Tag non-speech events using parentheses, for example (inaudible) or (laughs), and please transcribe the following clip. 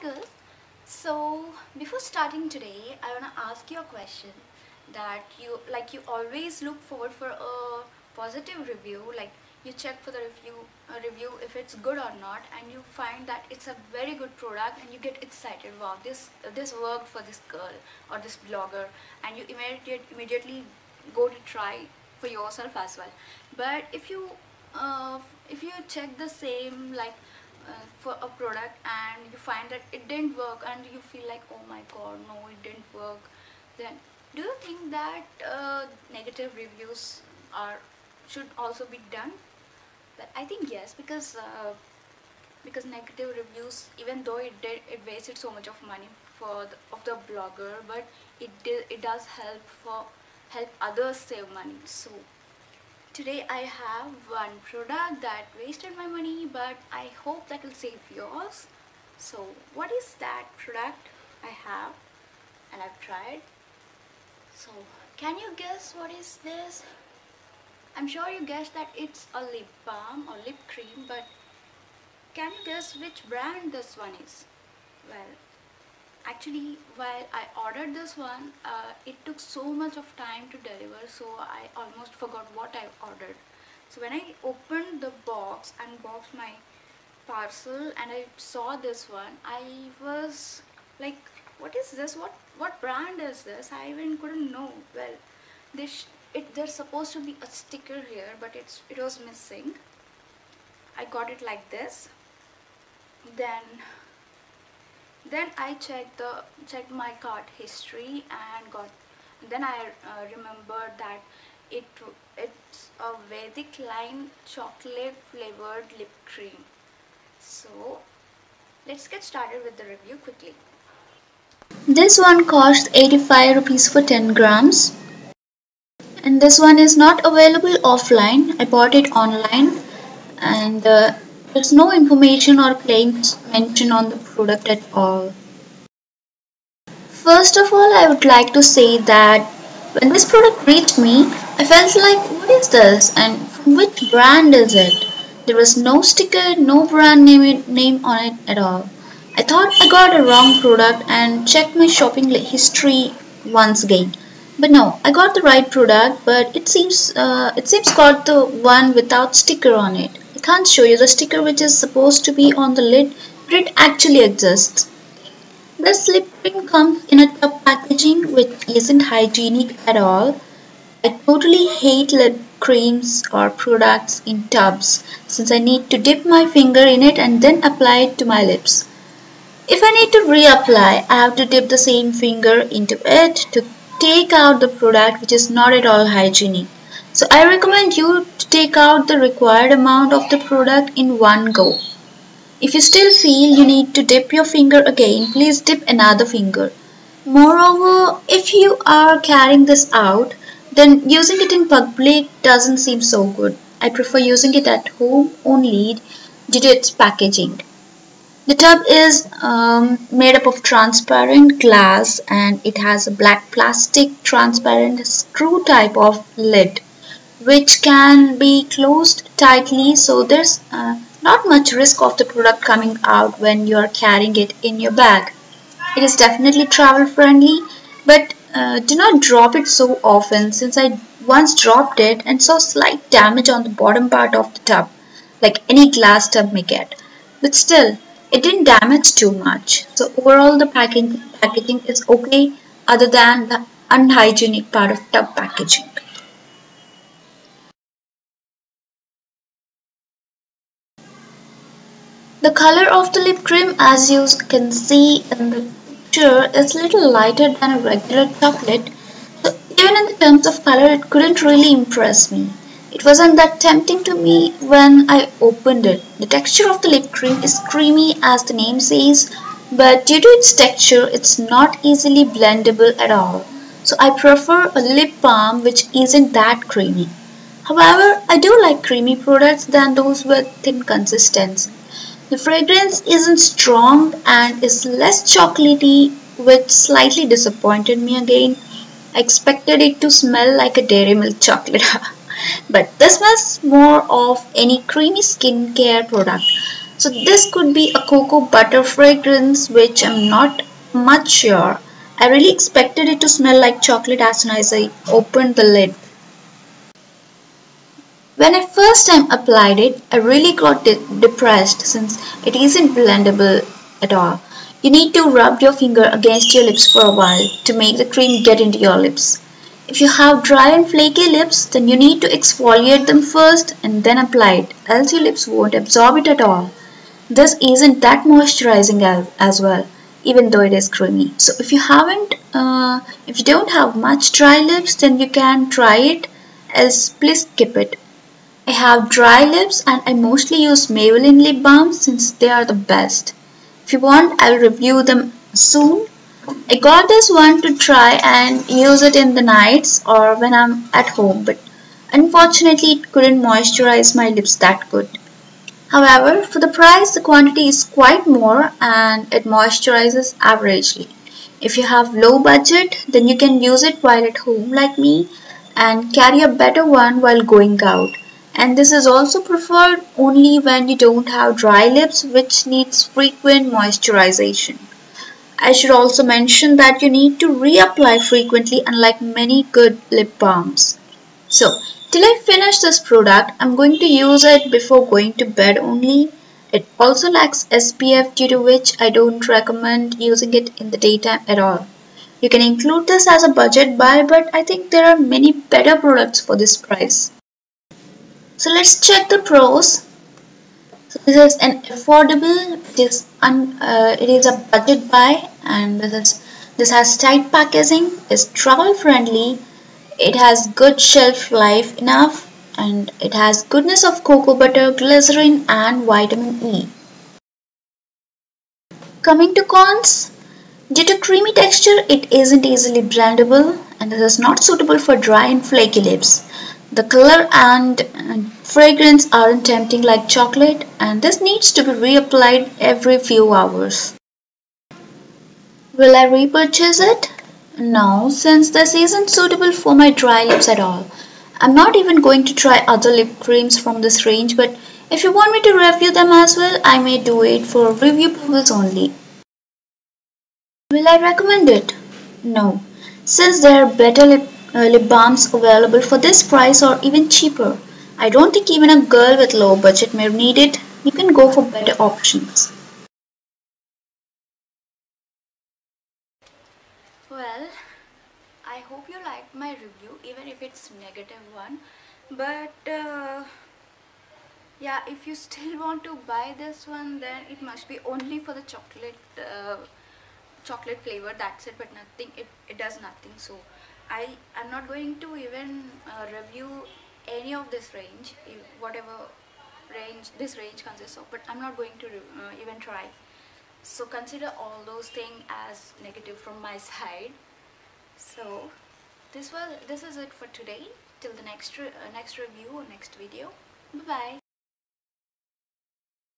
girls. So before starting today, I wanna ask you a question that you like you always look forward for a positive review like you check for the review a review if it's good or not and you find that it's a very good product and you get excited wow this this worked for this girl or this blogger and you immediate, immediately go to try for yourself as well but if you uh, if you check the same like uh, for a product and you find that it didn't work and you feel like oh my god no it didn't work then do you think that uh, negative reviews are should also be done? But i think yes because uh, because negative reviews even though it did it wasted so much of money for the, of the blogger but it did it does help for help others save money. So today I have one product that wasted my money but I hope that will save yours. So what is that product I have and I've tried? So can you guess what is this? I'm sure you guessed that it's a lip balm or lip cream but can you guess which brand this one is? Well actually while I ordered this one uh, it took so much of time to deliver so I almost forgot what I ordered. So when I opened the box and unboxed my parcel and I saw this one I was like what is this? What what brand is this? I even couldn't know. Well this it there's supposed to be a sticker here but it's it was missing. I got it like this. Then then I checked the checked my cart history and got then I uh, remembered that it it's a Vedicline chocolate flavored lip cream. So let's get started with the review quickly. This one costs 85 rupees for 10 grams. And this one is not available offline. I bought it online and uh, there's no information or claims mentioned on the product at all. First of all, I would like to say that when this product reached me, I felt like, what is this and from which brand is it? There was no sticker, no brand name, name on it at all. I thought I got a wrong product and checked my shopping history once again. But no, I got the right product, but it seems uh, it seems got the one without sticker on it. Can't show you the sticker which is supposed to be on the lid, but it actually exists. This lip cream comes in a tub packaging which isn't hygienic at all. I totally hate lip creams or products in tubs since I need to dip my finger in it and then apply it to my lips. If I need to reapply, I have to dip the same finger into it to take out the product which is not at all hygienic. So I recommend you to take out the required amount of the product in one go. If you still feel you need to dip your finger again, please dip another finger. Moreover, if you are carrying this out, then using it in public doesn't seem so good. I prefer using it at home only due to its packaging. The tub is um, made up of transparent glass and it has a black plastic transparent screw type of lid which can be closed tightly so there's uh, not much risk of the product coming out when you are carrying it in your bag. It is definitely travel friendly but uh, do not drop it so often since I once dropped it and saw slight damage on the bottom part of the tub like any glass tub may get. But still, it didn't damage too much. So overall the packing, packaging is okay other than the unhygienic part of tub packaging. The color of the lip cream as you can see in the picture is a little lighter than a regular chocolate. So even in the terms of color it couldn't really impress me. It wasn't that tempting to me when I opened it. The texture of the lip cream is creamy as the name says but due to its texture it's not easily blendable at all. So I prefer a lip balm which isn't that creamy. However, I do like creamy products than those with thin consistency. The fragrance isn't strong and is less chocolatey which slightly disappointed me again. I expected it to smell like a dairy milk chocolate. (laughs) but this was more of any creamy skincare product. So this could be a cocoa butter fragrance which I'm not much sure. I really expected it to smell like chocolate as soon as I opened the lid. When I first time applied it, I really got de depressed since it isn't blendable at all. You need to rub your finger against your lips for a while to make the cream get into your lips. If you have dry and flaky lips, then you need to exfoliate them first and then apply it, else your lips won't absorb it at all. This isn't that moisturizing as well, even though it is creamy. So if you haven't, uh, if you don't have much dry lips, then you can try it, else please skip it. I have dry lips and I mostly use Maybelline lip balms since they are the best. If you want, I'll review them soon. I got this one to try and use it in the nights or when I'm at home, but unfortunately it couldn't moisturize my lips that good. However, for the price, the quantity is quite more and it moisturizes averagely. If you have low budget, then you can use it while at home like me and carry a better one while going out and this is also preferred only when you don't have dry lips which needs frequent moisturization. I should also mention that you need to reapply frequently unlike many good lip balms. So till I finish this product I'm going to use it before going to bed only. It also lacks SPF due to which I don't recommend using it in the daytime at all. You can include this as a budget buy but I think there are many better products for this price. So let's check the pros. So this is an affordable, it is un, uh, it is a budget buy and this is this has tight packaging, is travel friendly, it has good shelf life enough and it has goodness of cocoa butter, glycerin and vitamin E. Coming to cons, due to creamy texture it isn't easily blendable and this is not suitable for dry and flaky lips. The color and fragrance aren't tempting like chocolate and this needs to be reapplied every few hours. Will I repurchase it? No, since this isn't suitable for my dry lips at all. I'm not even going to try other lip creams from this range but if you want me to review them as well, I may do it for review purpose only. Will I recommend it? No, since there are better lip uh, lip balms available for this price or even cheaper. I don't think even a girl with low budget may need it. You can go for better options. Well, I hope you liked my review even if it's negative one. But uh, yeah, if you still (laughs) want to buy this one then it must be only for the chocolate uh, chocolate flavor that's it but nothing it, it does nothing so I am not going to even uh, review any of this range whatever range this range consists of but I'm not going to uh, even try. So consider all those things as negative from my (laughs) side. So this was this is it for today. Till the next uh, next review or next video. Bye bye